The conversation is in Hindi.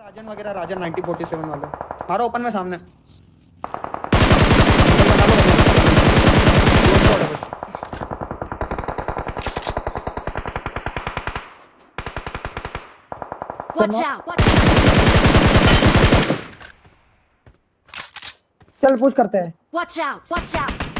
राजन वगैरह राजन 1947 वाले मारो ओपन में सामने Watch out! चल पुश करते हैं Watch out! Watch out!